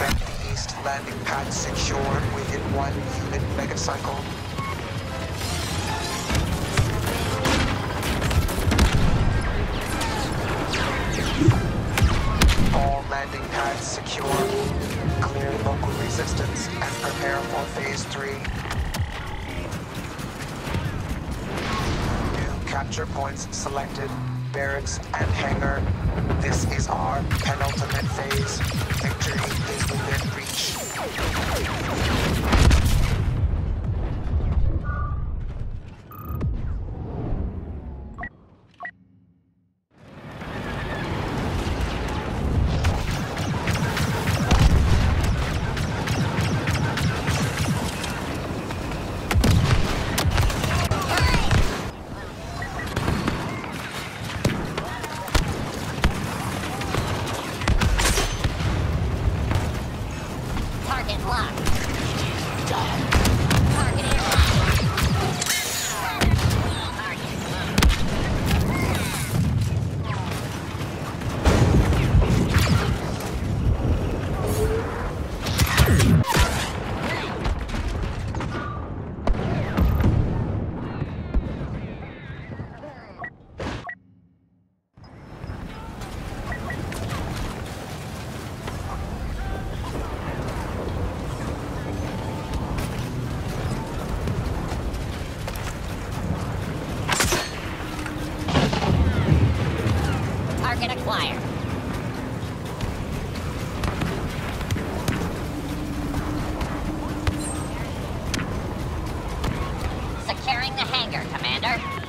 The east, landing pad secure within one unit megacycle. All landing pads secure. Clear local resistance and prepare for phase three. New capture points selected. Barracks and hangar. This is our penultimate phase. Victory is within reach. Target acquired. Securing the hangar, Commander.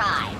Ally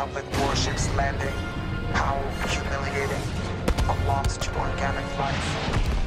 Republic warships landing. How humiliating. A loss to organic life.